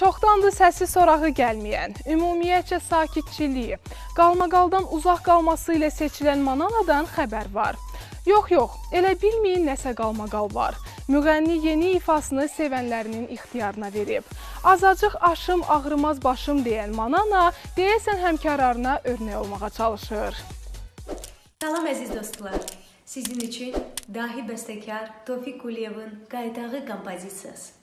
Çoxdandır səsi sorağı gəlməyən, ümumiyyətcə sakitçiliyi, qalmaqaldan uzaq qalması ilə seçilən Mananadan xəbər var. Yox, yox, elə bilməyin nəsə qalmaqal var. Müğənni yeni ifasını sevənlərinin ixtiyarına verib. Azacıq aşım ağrımaz başım deyən Manana deyəsən həmkarlarına örnək olmağa çalışır. Salam əziz dostlar. Sizin üçün dahi bəstəkar Tofiq Quliyevin Qaydağı kompozisiyası.